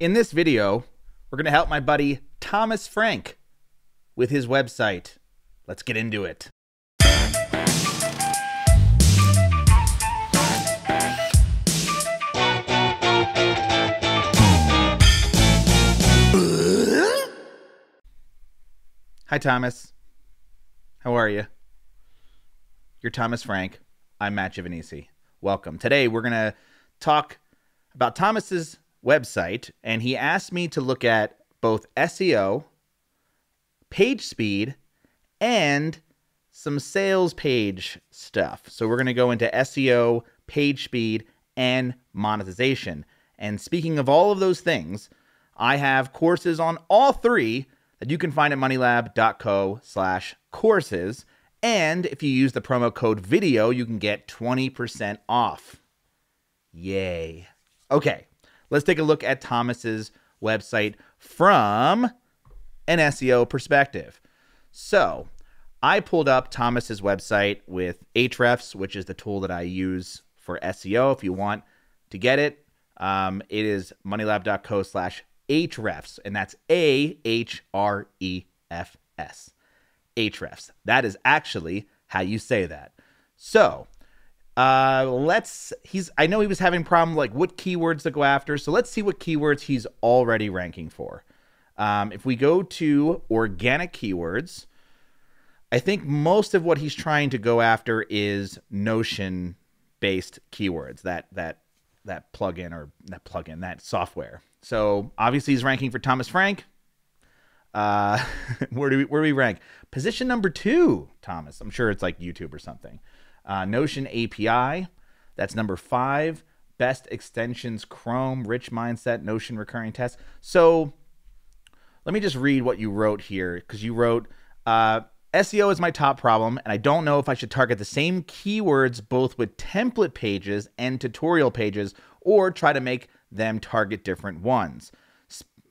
In this video, we're going to help my buddy Thomas Frank with his website. Let's get into it. Hi, Thomas. How are you? You're Thomas Frank. I'm Matt Giovanisci. Welcome. Today, we're going to talk about Thomas's website, and he asked me to look at both SEO, page speed, and some sales page stuff. So we're going to go into SEO, page speed, and monetization. And speaking of all of those things, I have courses on all three that you can find at moneylab.co slash courses. And if you use the promo code video, you can get 20% off. Yay. Okay, let's take a look at Thomas's website from an SEO perspective. So, I pulled up Thomas's website with Ahrefs, which is the tool that I use for SEO. If you want to get it, um, it is moneylab.co slash Ahrefs, and that's A H R E F S. Ahrefs. That is actually how you say that. So, uh, let's. He's. I know he was having problem like what keywords to go after. So let's see what keywords he's already ranking for. Um, if we go to organic keywords, I think most of what he's trying to go after is Notion based keywords. That that that plugin or that plugin that software. So obviously he's ranking for Thomas Frank. Uh, where do we where do we rank? Position number two, Thomas. I'm sure it's like YouTube or something. Uh, Notion API, that's number five. Best extensions, Chrome, Rich Mindset, Notion recurring test. So let me just read what you wrote here because you wrote uh, SEO is my top problem, and I don't know if I should target the same keywords both with template pages and tutorial pages or try to make them target different ones.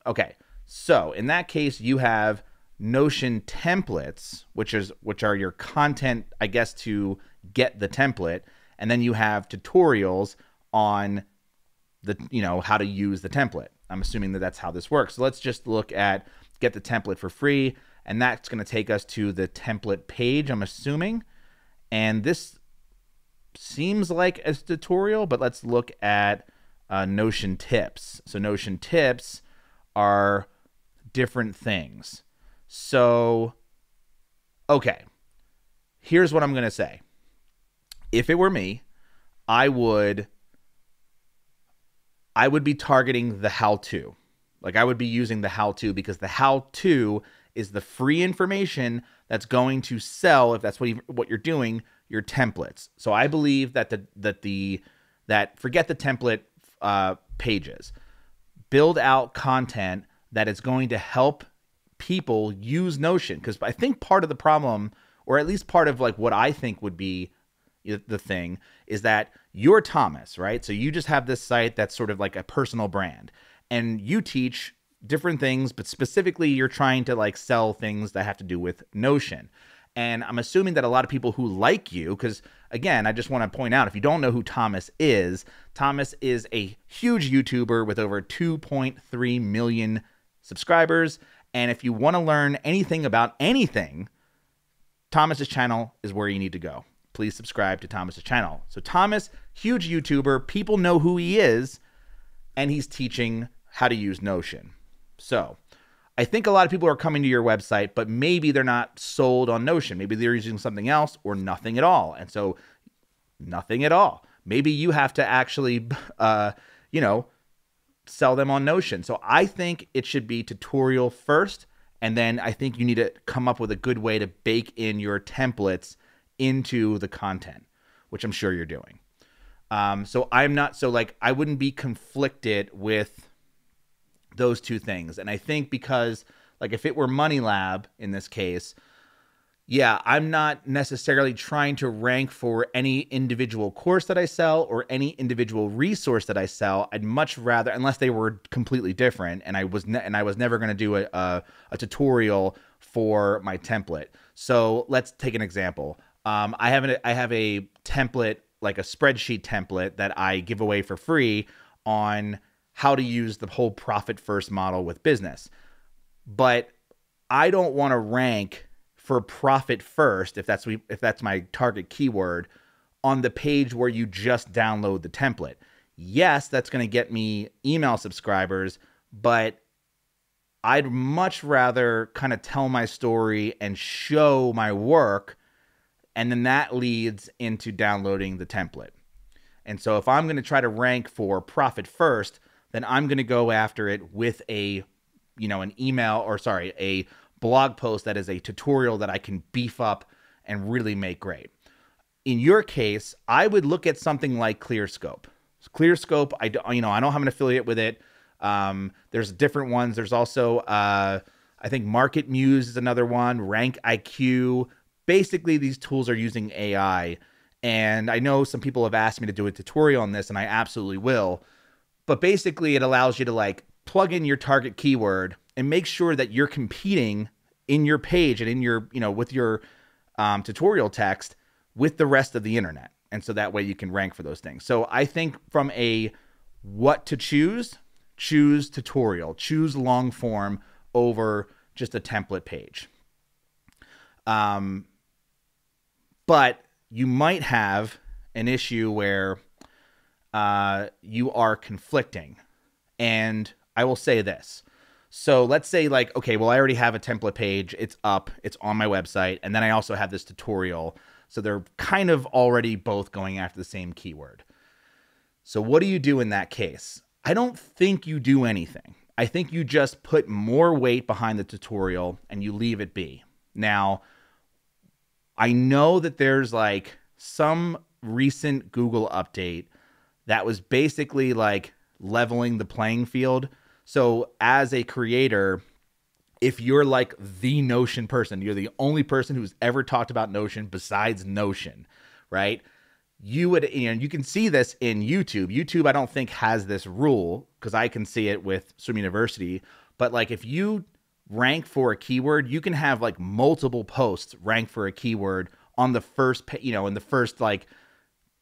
Okay, so in that case, you have Notion templates, which is which are your content, I guess, to get the template, and then you have tutorials on the you know how to use the template. I'm assuming that that's how this works. So let's just look at get the template for free, and that's going to take us to the template page. I'm assuming, and this seems like a tutorial, but let's look at uh, Notion tips. So Notion tips are different things. So, okay, here's what I'm going to say. If it were me, I would I would be targeting the how to. Like I would be using the how to because the how to is the free information that's going to sell if that's what you, what you're doing your templates. So I believe that the that the that forget the template uh, pages, build out content that is going to help people use Notion because I think part of the problem, or at least part of like what I think would be the thing, is that you're Thomas, right? So you just have this site that's sort of like a personal brand, and you teach different things, but specifically you're trying to like sell things that have to do with Notion. And I'm assuming that a lot of people who like you, because again, I just want to point out if you don't know who Thomas is, Thomas is a huge YouTuber with over 2.3 million subscribers. And if you want to learn anything about anything, Thomas's channel is where you need to go. Please subscribe to Thomas's channel. So Thomas, huge YouTuber, people know who he is, and he's teaching how to use Notion. So I think a lot of people are coming to your website, but maybe they're not sold on Notion. Maybe they're using something else or nothing at all. And so nothing at all. Maybe you have to actually, uh, you know, sell them on Notion. So I think it should be tutorial first. And then I think you need to come up with a good way to bake in your templates into the content, which I'm sure you're doing. Um, so I'm not, so like, I wouldn't be conflicted with those two things. And I think because, like, if it were Money Lab in this case, yeah, I'm not necessarily trying to rank for any individual course that I sell or any individual resource that I sell. I'd much rather, unless they were completely different, and I was ne- and I was never going to do a, a, a tutorial for my template. So let's take an example. Um, I have a, I have a template like a spreadsheet template that I give away for free on how to use the whole profit first model with business. But I don't want to rank for profit first if that's we if that's my target keyword on the page where you just download the template. Yes, that's going to get me email subscribers, but I'd much rather kind of tell my story and show my work and then that leads into downloading the template. And so if I'm going to try to rank for profit first, then I'm going to go after it with a you know an email or sorry, a blog post that is a tutorial that I can beef up and really make great. In your case, I would look at something like ClearScope. ClearScope, I you know I don't have an affiliate with it. Um, there's different ones. There's also uh, I think Market Muse is another one. Rank IQ. Basically, these tools are using AI, and I know some people have asked me to do a tutorial on this, and I absolutely will. But basically, it allows you to like plug in your target keyword and make sure that you're competing in your page and in your, you know, with your um, tutorial text with the rest of the internet. And so that way you can rank for those things. So I think from a what to choose, choose tutorial, choose long form over just a template page. Um, but you might have an issue where uh, you are conflicting. And I will say this. So let's say like, okay, well, I already have a template page. It's up, it's on my website. And then I also have this tutorial. So they're kind of already both going after the same keyword. So what do you do in that case? I don't think you do anything. I think you just put more weight behind the tutorial and you leave it be. Now, I know that there's like some recent Google update that was basically like leveling the playing field so, as a creator, if you're like the Notion person, you're the only person who's ever talked about Notion besides Notion, right? You would, you know, you can see this in YouTube. YouTube, I don't think has this rule because I can see it with Swim University. But like, if you rank for a keyword, you can have like multiple posts rank for a keyword on the first, you know, in the first like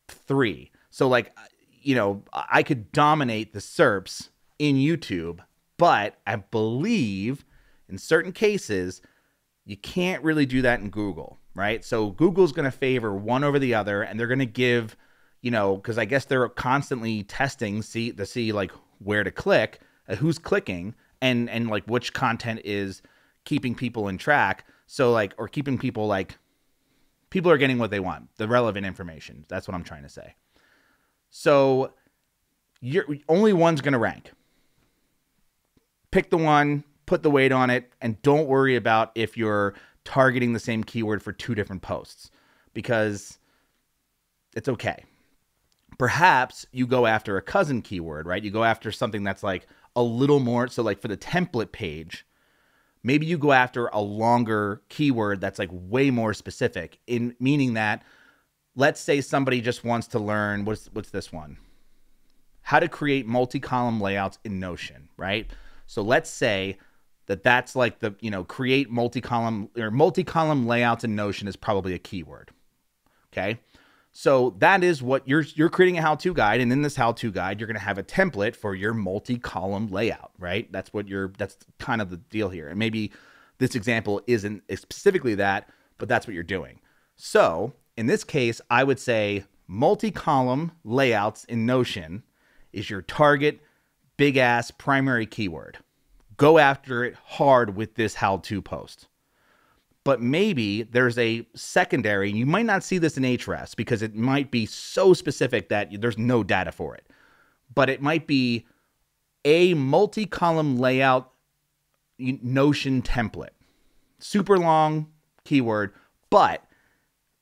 three. So like, you know, I could dominate the SERPs in YouTube, but I believe in certain cases, you can't really do that in Google, right? So Google's going to favor one over the other, and they're going to give, you know, because I guess they're constantly testing see to see like where to click, uh, who's clicking, and and like which content is keeping people in track. So like, or keeping people like, people are getting what they want, the relevant information. That's what I'm trying to say. So you're only one's going to rank pick the one, put the weight on it, and don't worry about if you're targeting the same keyword for two different posts because it's okay. Perhaps you go after a cousin keyword, right? You go after something that's like a little more. So, like for the template page, maybe you go after a longer keyword that's like way more specific, in meaning that let's say somebody just wants to learn what's what's this one? How to create multi-column layouts in Notion, right? So let's say that that's like the, you know, create multi-column or multi-column layouts in Notion is probably a keyword. Okay? So that is what you're you're creating a how-to guide and in this how-to guide you're going to have a template for your multi-column layout, right? That's what you're that's kind of the deal here. And maybe this example isn't specifically that, but that's what you're doing. So, in this case, I would say multi-column layouts in Notion is your target big ass primary keyword. Go after it hard with this how to post. But maybe there's a secondary, you might not see this in Ahrefs because it might be so specific that there's no data for it. But it might be a multi column layout Notion template. Super long keyword, but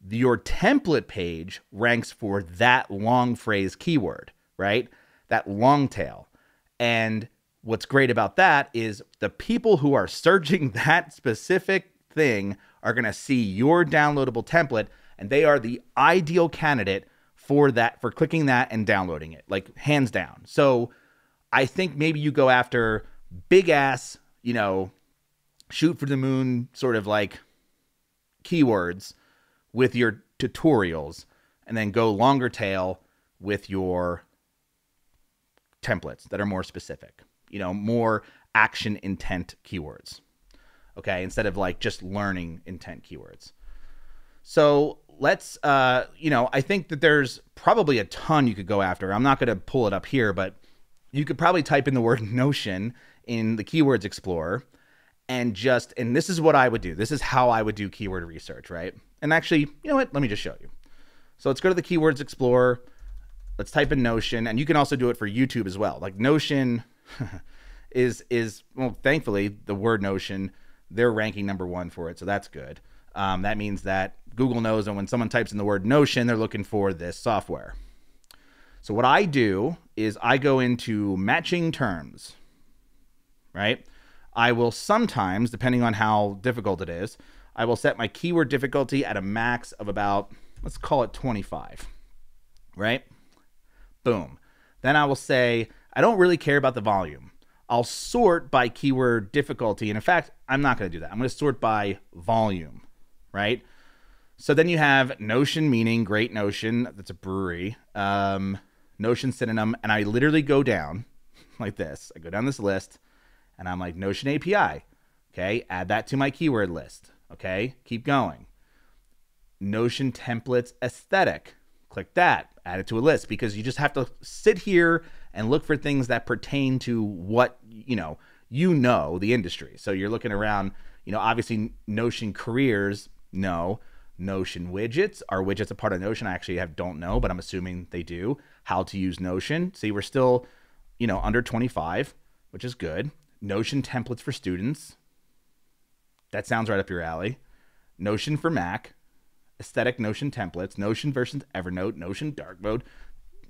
your template page ranks for that long phrase keyword, right? That long tail. And what's great about that is the people who are searching that specific thing are going to see your downloadable template and they are the ideal candidate for that for clicking that and downloading it like hands down so i think maybe you go after big ass you know shoot for the moon sort of like keywords with your tutorials and then go longer tail with your templates that are more specific, you know, more action intent keywords. Okay, instead of like just learning intent keywords. So let's, uh, you know, I think that there's probably a ton you could go after. I'm not going to pull it up here, but you could probably type in the word Notion in the Keywords Explorer and just, and this is what I would do. This is how I would do keyword research, right? And actually, you know what? Let me just show you. So let's go to the Keywords Explorer. Let's type in Notion, and you can also do it for YouTube as well. Like Notion is is well, thankfully the word Notion, they're ranking number one for it, so that's good. Um, that means that Google knows that when someone types in the word Notion, they're looking for this software. So what I do is I go into matching terms, right? I will sometimes, depending on how difficult it is, I will set my keyword difficulty at a max of about, let's call it 25, right? Boom. Then I will say, I don't really care about the volume. I'll sort by keyword difficulty. And in fact, I'm not going to do that. I'm going to sort by volume, right? So then you have Notion meaning great Notion. That's a brewery. Um, Notion synonym. And I literally go down like this. I go down this list and I'm like Notion API. Okay. Add that to my keyword list. Okay. Keep going. Notion templates aesthetic. Click that. Add it to a list because you just have to sit here and look for things that pertain to what, you know, you know the industry. So you're looking around, you know, obviously Notion careers, no. Notion widgets. Are widgets a part of Notion? I actually have don't know, but I'm assuming they do. How to use Notion. See, we're still, you know, under 25, which is good. Notion templates for students. That sounds right up your alley. Notion for Mac. Aesthetic Notion templates. Notion versus Evernote. Notion dark mode.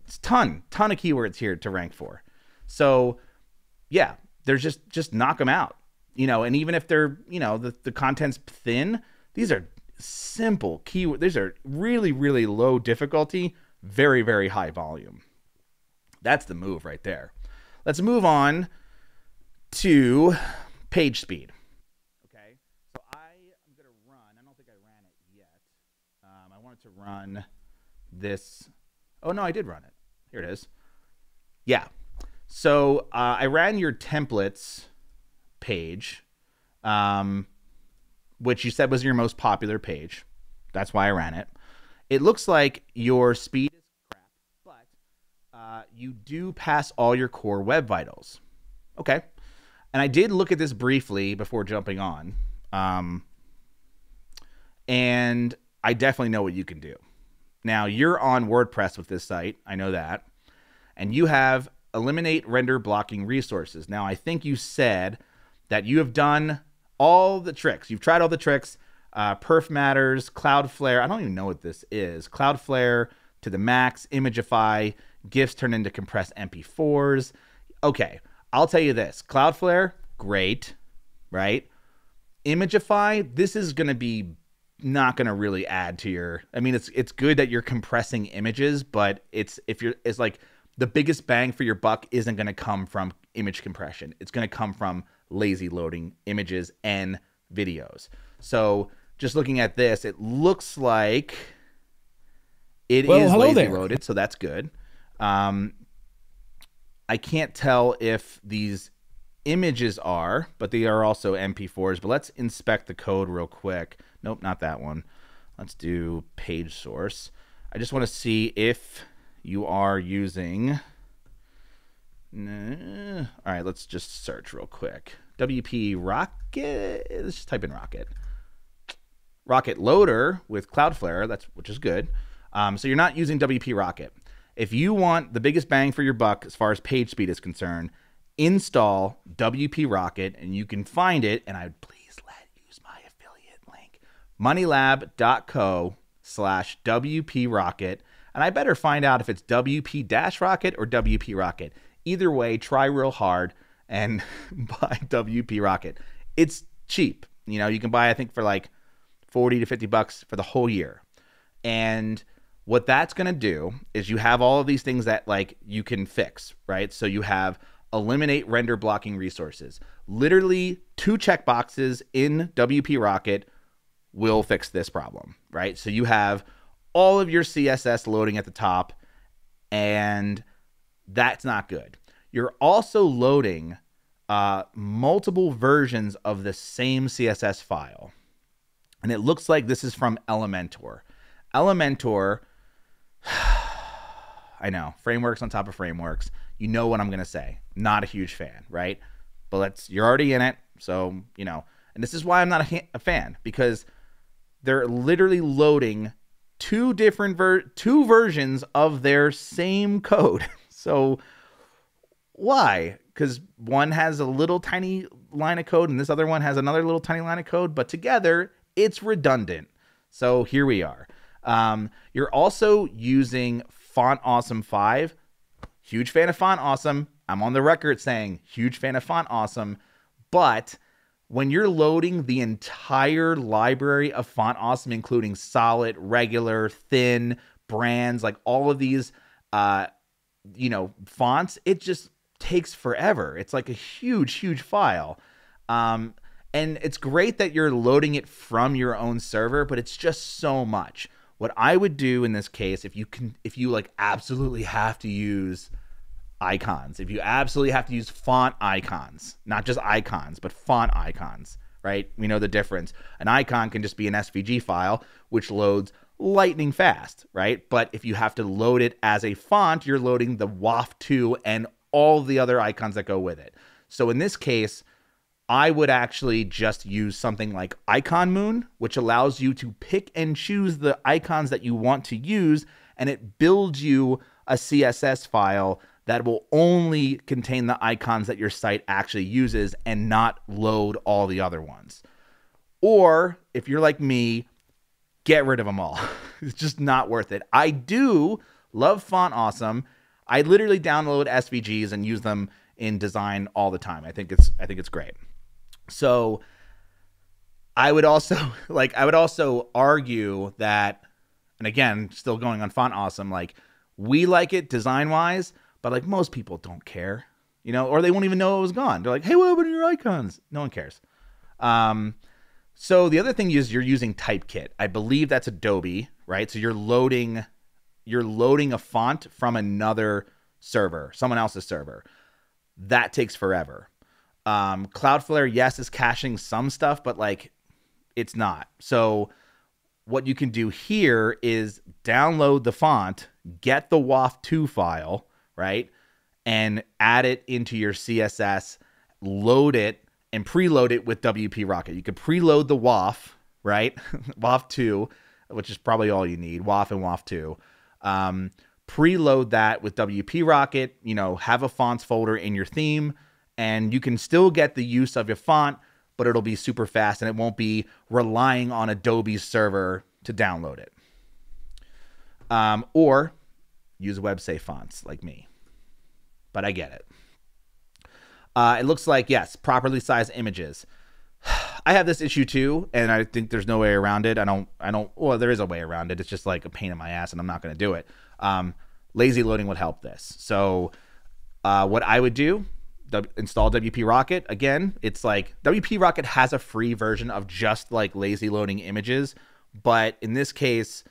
It's ton, ton of keywords here to rank for. So, yeah, there's just just knock them out. You know, and even if they're, you know, the, the content's thin, these are simple keyword. These are really, really low difficulty, very, very high volume. That's the move right there. Let's move on to page speed. Okay, so I am going to run. I don't think I ran it yet. Um, I wanted to run this. Oh no, I did run it. Here it is. Yeah. So uh, I ran your templates page. Um, which you said was your most popular page. That's why I ran it. It looks like your speed is crap, but uh, you do pass all your core web vitals. Okay. And I did look at this briefly before jumping on. Um, and I definitely know what you can do. Now, you're on WordPress with this site. I know that. And you have eliminate render blocking resources. Now, I think you said that you have done all the tricks. You've tried all the tricks. Uh, Perf Matters, Cloudflare. I don't even know what this is. Cloudflare to the max, Imagify, GIFs turn into compressed MP4s. Okay, I'll tell you this Cloudflare, great, right? Imagify, this is going to be not going to really add to your I mean it's it's good that you're compressing images, but it's if you're it's like the biggest bang for your buck isn't going to come from image compression. It's going to come from lazy loading images and videos. So just looking at this, it looks like it well, is lazy there. loaded, so that's good. Um, I can't tell if these images are, but they are also MP4s. But let's inspect the code real quick. Nope, not that one. Let's do page source. I just want to see if you are using all right, let's just search real quick. WP Rocket. Let's just type in Rocket. Rocket Loader with Cloudflare. That's which is good. Um, so you're not using WP Rocket. If you want the biggest bang for your buck as far as page speed is concerned, install WP Rocket, and you can find it. And I'd please let use my affiliate link, moneylab.co slash WP Rocket. And I better find out if it's WP Dash Rocket or WP Rocket. Either way, try real hard and buy WP Rocket. It's cheap. You know, you can buy I think for like 40 to 50 bucks for the whole year. And what that's going to do is you have all of these things that like you can fix, right? So you have eliminate render blocking resources. Literally two checkboxes in WP Rocket will fix this problem, right? So you have all of your CSS loading at the top and that's not good. you're also loading uh, multiple versions of the same CSS file. And it looks like this is from Elementor. Elementor, I know, frameworks on top of frameworks. You know what I'm going to say. Not a huge fan, right? But let's, you're already in it. So, you know, and this is why I'm not a, a fan because they're literally loading two different ver- two versions of their same code. So why? Because one has a little tiny line of code and this other one has another little tiny line of code, but together it's redundant. So here we are. Um, you're also using Font Awesome 5. Huge fan of Font Awesome. I'm on the record saying huge fan of Font Awesome, but when you're loading the entire library of Font Awesome, including solid, regular, thin, brands, like all of these, uh, you know, fonts, it just takes forever. It's like a huge, huge file. Um, and it's great that you're loading it from your own server, but it's just so much. What I would do in this case, if you can, if you like absolutely have to use icons, if you absolutely have to use font icons, not just icons, but font icons, right? We know the difference. An icon can just be an SVG file, which loads lightning fast, right? But if you have to load it as a font, you're loading the WOFF2 and all the other icons that go with it. So in this case, I would actually just use something like IcoMoon, which allows you to pick and choose the icons that you want to use, and it builds you a CSS file that will only contain the icons that your site actually uses and not load all the other ones. Or if you're like me, get rid of them all. it's just not worth it. I do love Font Awesome. I literally download SVGs and use them in design all the time. I think it's I think it's great. So I would also like I would also argue that and again, still going on font awesome like we like it design wise, but like most people don't care. You know, or they won't even know it was gone. They're like, "Hey, what happened to your icons?" No one cares. Um so the other thing is you're using Typekit. I believe that's Adobe, right? So you're loading you're loading a font from another server, someone else's server. That takes forever. Um, Cloudflare, yes, is caching some stuff, but like it's not. So what you can do here is download the font, get the WOFF2 file, right? And add it into your CSS, load it, and preload it with WP Rocket. You could preload the WOFF, right? WOFF2, which is probably all you need, WOFF and WOFF2. Um, preload that with WP Rocket, you know, have a fonts folder in your theme and you can still get the use of your font, but it'll be super fast and it won't be relying on Adobe's server to download it. Um, or use web-safe fonts like me. But I get it. Uh, it looks like, yes, properly sized images. I have this issue too, and I think there's no way around it. I don't, I don't, well, there is a way around it. It's just like a pain in my ass, and I'm not going to do it. Um, lazy loading would help this. So, uh, what I would do w- install WP Rocket. Again, it's like WP Rocket has a free version of just like lazy loading images, but in this case,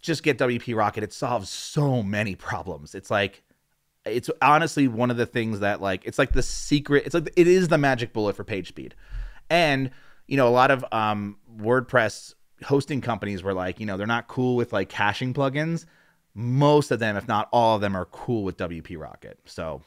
just get WP Rocket. It solves so many problems. It's like it's honestly one of the things that like it's like the secret. It's like it is the magic bullet for page speed, and you know a lot of um, WordPress hosting companies were like you know they're not cool with like caching plugins. Most of them, if not all of them, are cool with WP Rocket. So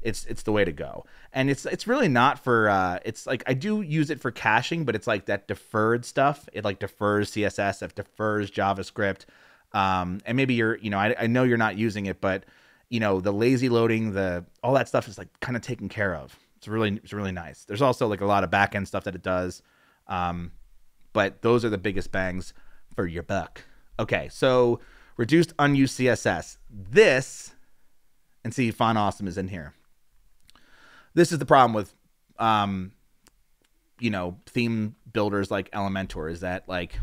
it's it's the way to go. And it's it's really not for uh it's like I do use it for caching, but it's like that deferred stuff. It like defers CSS, it defers JavaScript. Um and maybe you're, you know, I, I know you're not using it, but you know, the lazy loading, the all that stuff is like kind of taken care of. It's really it's really nice. There's also like a lot of back end stuff that it does. Um but those are the biggest bangs for your buck. Okay, so reduced unused CSS. This and see Font Awesome is in here this is the problem with um you know theme builders like elementor is that like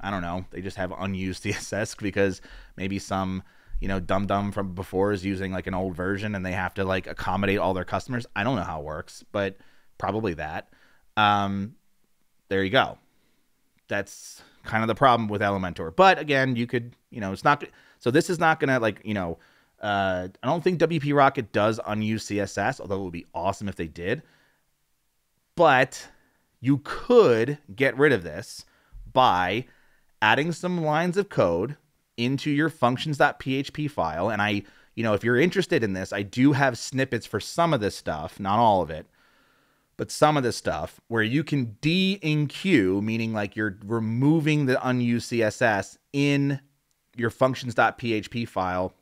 i don't know they just have unused css because maybe some you know dum dum from before is using like an old version and they have to like accommodate all their customers. I don't know how it works but probably that. Um there you go. That's kind of the problem with elementor. But again you could you know it's not so this is not gonna like you know Uh, I don't think WP Rocket does unused CSS, although it would be awesome if they did. But you could get rid of this by adding some lines of code into your functions.php file. And I, you know, if you're interested in this, I do have snippets for some of this stuff, not all of it, but some of this stuff where you can de-enqueue, meaning like you're removing the unused CSS in your functions.php file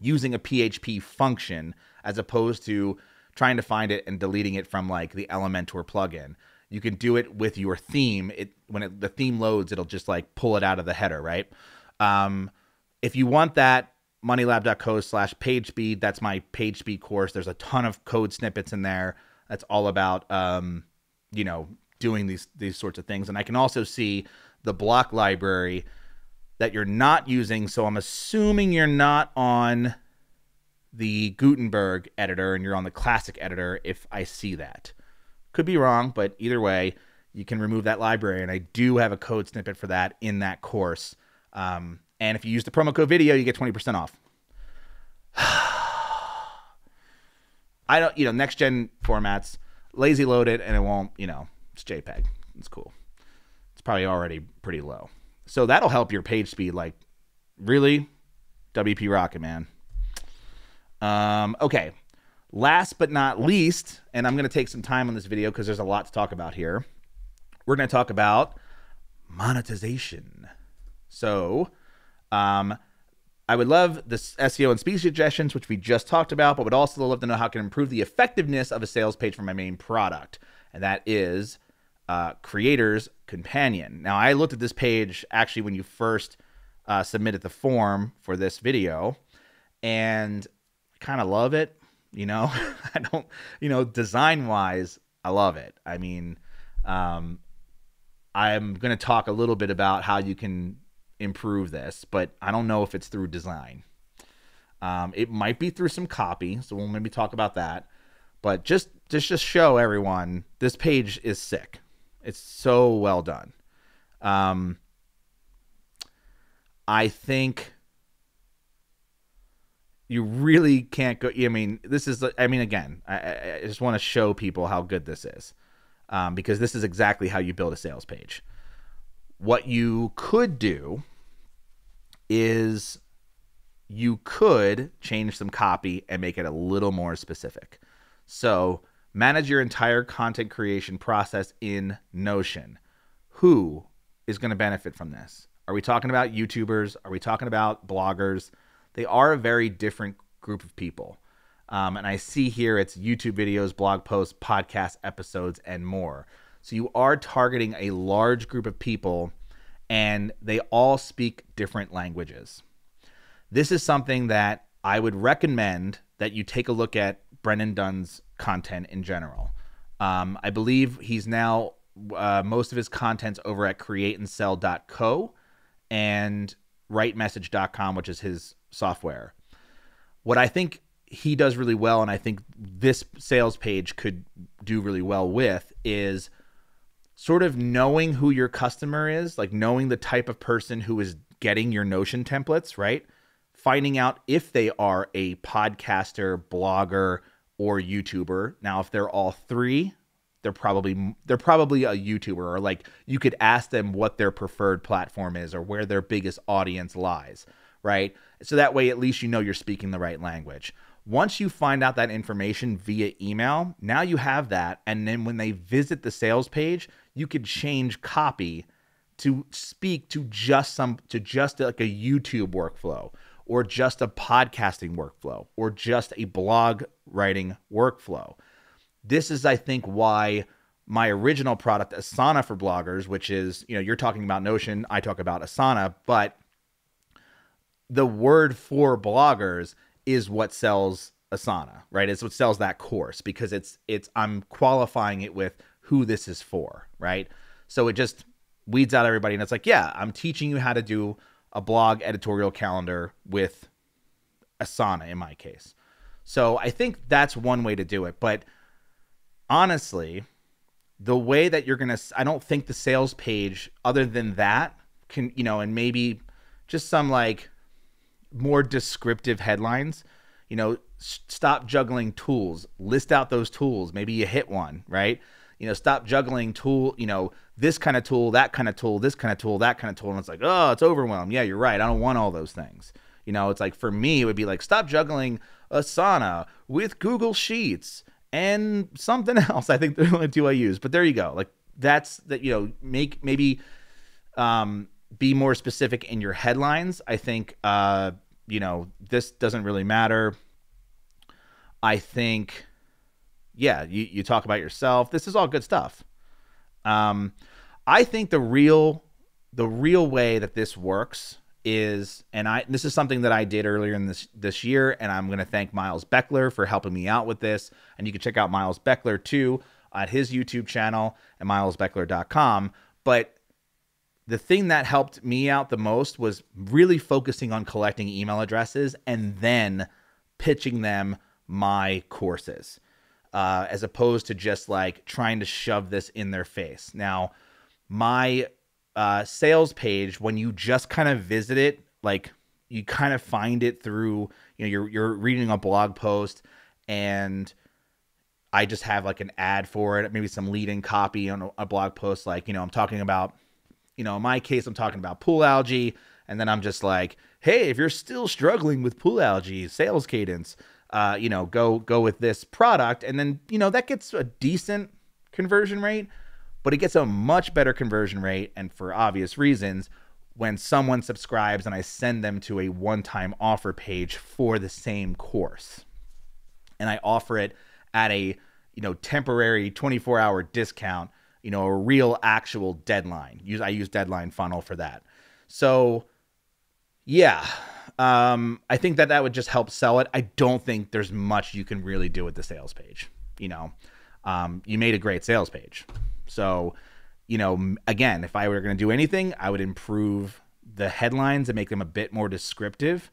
using a PHP function as opposed to trying to find it and deleting it from like the Elementor plugin. You can do it with your theme. It when it, the theme loads, it'll just like pull it out of the header, right? Um, if you want that, moneylab.co slash page speed. That's my page speed course. There's a ton of code snippets in there. That's all about um, you know, doing these these sorts of things. And I can also see the block library that you're not using. So I'm assuming you're not on the Gutenberg editor and you're on the classic editor if I see that. Could be wrong, but either way, you can remove that library. And I do have a code snippet for that in that course. Um, and if you use the promo code video, you get 20% off. I don't, you know, next gen formats, lazy load it and it won't, you know, it's JPEG. It's cool. It's probably already pretty low. So that'll help your page speed. Like, really? WP Rocket, man. Um, okay. Last but not least, and I'm going to take some time on this video because there's a lot to talk about here. We're going to talk about monetization. So, um, I would love the SEO and speed suggestions, which we just talked about, but would also love to know how I can improve the effectiveness of a sales page for my main product, and that is uh, Creators Companion. Now, I looked at this page actually when you first uh, submitted the form for this video, and kind of love it. You know, I don't, you know, design wise, I love it. I mean, um, I'm going to talk a little bit about how you can improve this, but I don't know if it's through design. Um, it might be through some copy, so we'll maybe talk about that. But just just just show everyone this page is sick. It's so well done. Um, I think you really can't go. I mean, this is. I mean, again, I, I just want to show people how good this is, um, because this is exactly how you build a sales page. What you could do is you could change some copy and make it a little more specific. So manage your entire content creation process in Notion. Who is going to benefit from this? Are we talking about YouTubers? Are we talking about bloggers? they are a very different group of people. Um, and I see here it's YouTube videos, blog posts, podcast episodes, and more. So you are targeting a large group of people, and they all speak different languages. This is something that I would recommend that you take a look at Brennan Dunn's content in general. Um, I believe he's now uh, most of his content's over at createandsell.co and rightmessage.com, which is his software. What I think he does really well, and I think this sales page could do really well with, is sort of knowing who your customer is, like knowing the type of person who is getting your Notion templates, right? Finding out if they are a podcaster, blogger, or YouTuber. Now, if they're all three, they're probably they're probably a YouTuber or like you could ask them what their preferred platform is or where their biggest audience lies right? So that way, at least you know you're speaking the right language. Once you find out that information via email, now you have that. And then when they visit the sales page, you could change copy to speak to just some, to just like a YouTube workflow or just a podcasting workflow or just a blog writing workflow. This is, I think, why my original product, Asana for bloggers, which is, you know, you're talking about Notion, I talk about Asana, but the word for bloggers is what sells Asana, right? It's what sells that course because it's it's I'm qualifying it with who this is for, right? So it just weeds out everybody and it's like, yeah, I'm teaching you how to do a blog editorial calendar with Asana in my case. So I think that's one way to do it, but honestly, the way that you're going to I don't think the sales page other than that can, you know, and maybe just some like more descriptive headlines. You know, stop juggling tools. List out those tools. Maybe you hit one, right? You know, stop juggling tool, you know, this kind of tool, that kind of tool, this kind of tool, that kind of tool. And it's like, oh, it's overwhelmed. Yeah, you're right. I don't want all those things. You know, it's like for me, it would be like, stop juggling Asana with Google Sheets and something else. I think they're the only two I use. But there you go. Like that's that, you know, make maybe um be more specific in your headlines. I think uh, you know, this doesn't really matter. I think yeah, you, you talk about yourself. This is all good stuff. Um, I think the real the real way that this works is, and I this is something that I did earlier in this this year, and I'm going to thank Miles Beckler for helping me out with this. And you can check out Miles Beckler too at his YouTube channel at milesbeckler.com. But the thing that helped me out the most was really focusing on collecting email addresses and then pitching them my courses uh, as opposed to just like trying to shove this in their face. Now, my uh, sales page, when you just kind of visit it, like you kind of find it through, you know, you're you're reading a blog post and I just have like an ad for it, maybe some lead-in copy on a blog post, like you know, I'm talking about, you know, in my case, I'm talking about pool algae, and then I'm just like, hey, if you're still struggling with pool algae, sales cadence, uh, you know, go go with this product, and then you know that gets a decent conversion rate, but it gets a much better conversion rate, and for obvious reasons, when someone subscribes and I send them to a one-time offer page for the same course, and I offer it at a you know temporary 24-hour discount, you know, a real actual deadline. Use I use deadline funnel for that. So yeah, um, I think that that would just help sell it. I don't think there's much you can really do with the sales page. You know, um, you made a great sales page. So, you know, again, if I were going to do anything, I would improve the headlines and make them a bit more descriptive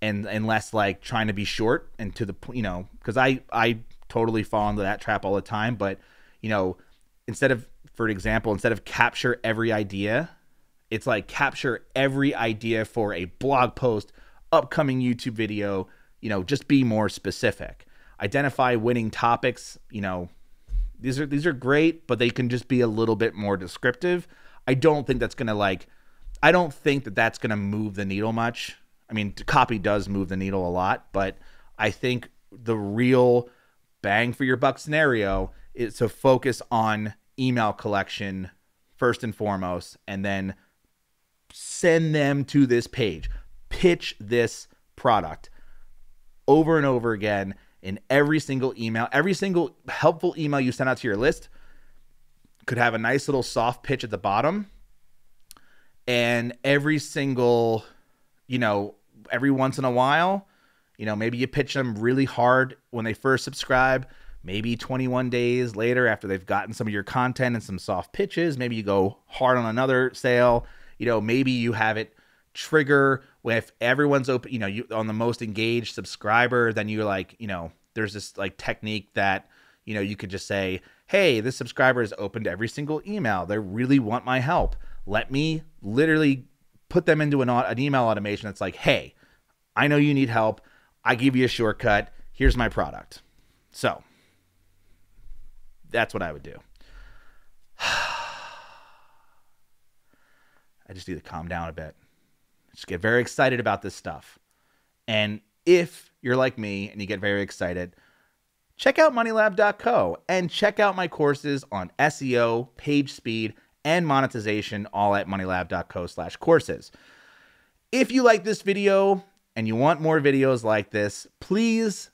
and and less like trying to be short and to the you know because I I totally fall into that trap all the time. But you know, instead of for example, instead of capture every idea, it's like capture every idea for a blog post, upcoming YouTube video. You know, just be more specific. Identify winning topics. You know, these are these are great, but they can just be a little bit more descriptive. I don't think that's gonna like. I don't think that that's gonna move the needle much. I mean, copy does move the needle a lot, but I think the real bang for your buck scenario is to focus on email collection first and foremost, and then send them to this page. Pitch this product over and over again in every single email. Every single helpful email you send out to your list could have a nice little soft pitch at the bottom. And every single, you know, every once in a while, you know, maybe you pitch them really hard when they first subscribe. Maybe 21 days later, after they've gotten some of your content and some soft pitches, maybe you go hard on another sale. You know, maybe you have it trigger if everyone's open, you know, you on the most engaged subscriber, then you're like, you know, there's this like technique that, you know, you could just say, hey, this subscriber is opened every single email. They really want my help. Let me literally put them into an, an email automation that's like, hey, I know you need help. I give you a shortcut. Here's my product. So that's what I would do. I just need to calm down a bit. Just get very excited about this stuff. And if you're like me and you get very excited, check out moneylab.co and check out my courses on SEO, page speed, and monetization all at moneylab.co slash courses. If you like this video and you want more videos like this, please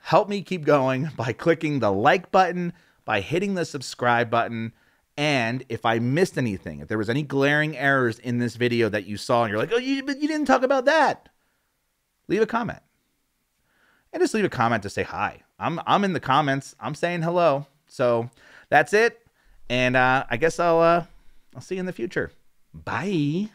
help me keep going by clicking the like button, by hitting the subscribe button, and if I missed anything, if there was any glaring errors in this video that you saw and you're like, oh, you, but you didn't talk about that, leave a comment. And just leave a comment to say hi. I'm, I'm in the comments. I'm saying hello. So that's it. And uh, I guess I'll, uh, I'll see you in the future. Bye.